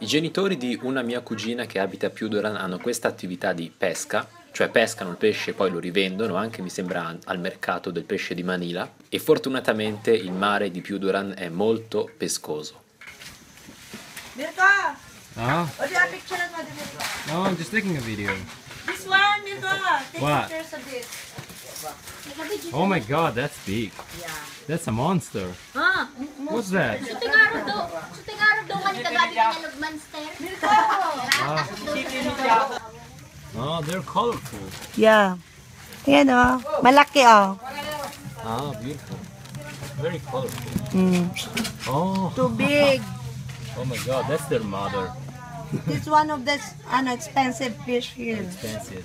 I genitori di una mia cugina che abita a Piudoran hanno questa attività di pesca, cioè pescano il pesce e poi lo rivendono, anche mi sembra al mercato del pesce di Manila, e fortunatamente il mare di Piudoran è molto pescoso. Mirko! Ah, What do you picture of Mirko? no, I'm just taking a video. This one, Mirko! Take What? pictures of this. Oh my god, that's big. Yeah. That's a monster. Ha? What's that? Man kagabi nga nagmonster. Oh, they're colorful. Yeah. Yan oh. Malaki oh. Ah, beautiful. Very colorful. Mm. Oh, Too big. oh my god, that's their mother. It's one of the ano, expensive fish here. Expensive.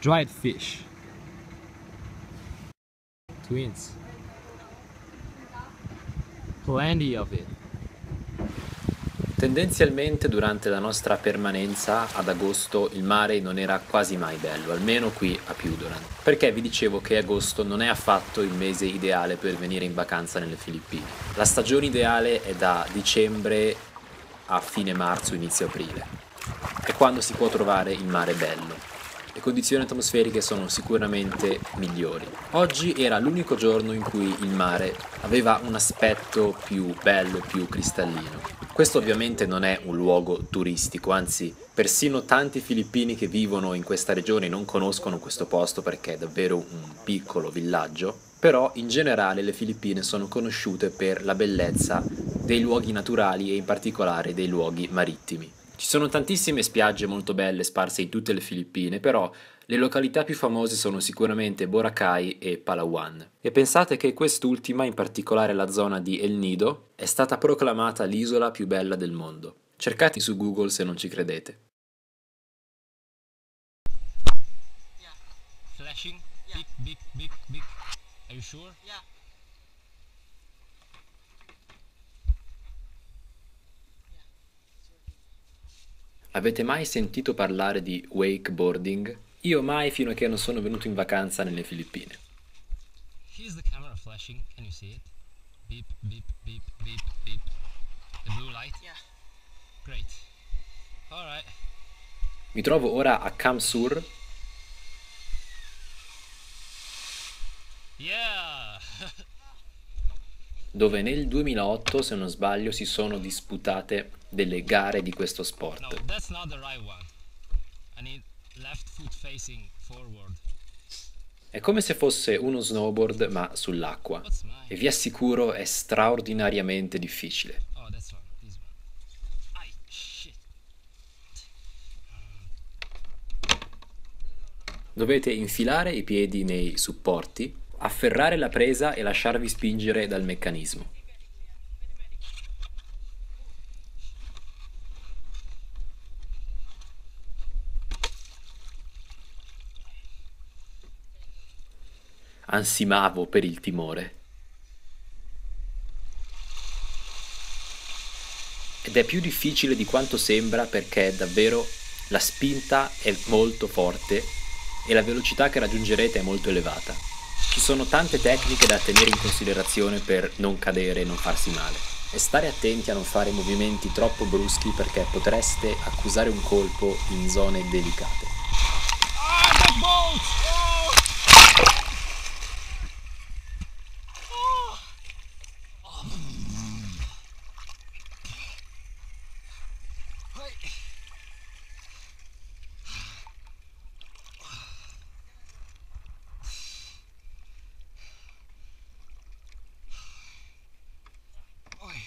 Dried fish. Twins. Plenty of it. Tendenzialmente durante la nostra permanenza ad agosto il mare non era quasi mai bello, almeno qui a Piudoran, perché vi dicevo che agosto non è affatto il mese ideale per venire in vacanza nelle Filippine. La stagione ideale è da dicembre a fine marzo, inizio aprile. È quando si può trovare il mare bello. Le condizioni atmosferiche sono sicuramente migliori. Oggi era l'unico giorno in cui il mare aveva un aspetto più bello, più cristallino. Questo ovviamente non è un luogo turistico, anzi persino tanti filippini che vivono in questa regione non conoscono questo posto perché è davvero un piccolo villaggio, però in generale le Filippine sono conosciute per la bellezza dei luoghi naturali e in particolare dei luoghi marittimi. Ci sono tantissime spiagge molto belle sparse in tutte le Filippine, però le località più famose sono sicuramente Boracay e Palawan. E pensate che quest'ultima, in particolare la zona di El Nido, è stata proclamata l'isola più bella del mondo. Cercate su Google se non ci credete. Flashing? Beep, beep, beep, beep. Are you sure? Yeah. Avete mai sentito parlare di wakeboarding? Io mai fino a che non sono venuto in vacanza nelle Filippine. Here's the camera flashing. Can you see it? Beep, beep, beep, beep, beep. The blue light? Yeah. Great. Alright. Mi trovo ora a Kamsur, Yeah! dove nel 2008, se non sbaglio, si sono disputate delle gare di questo no, sport. that's not the right one. I need left foot facing forward. È come se fosse uno snowboard ma sull'acqua e vi assicuro è straordinariamente difficile. Oh, one. One. Dovete infilare i piedi nei supporti, afferrare la presa e lasciarvi spingere dal meccanismo. Ansimavo per il timore. Ed è più difficile di quanto sembra perché davvero la spinta è molto forte e la velocità che raggiungerete è molto elevata. Ci sono tante tecniche da tenere in considerazione per non cadere e non farsi male. E stare attenti a non fare movimenti troppo bruschi perché potreste accusare un colpo in zone delicate. Ah, the boat!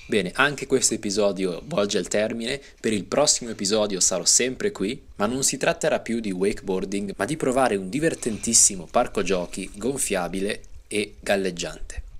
Bene, anche questo episodio volge al termine, per il prossimo episodio sarò sempre qui, ma non si tratterà più di wakeboarding, ma di provare un divertentissimo parco giochi gonfiabile e galleggiante.